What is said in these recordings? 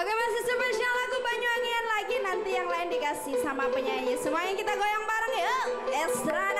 Oke masih spesial lagu Banyuwangian lagi Nanti yang lain dikasih sama penyanyi. Semuanya kita goyang bareng yuk. Estradanya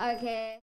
Oke.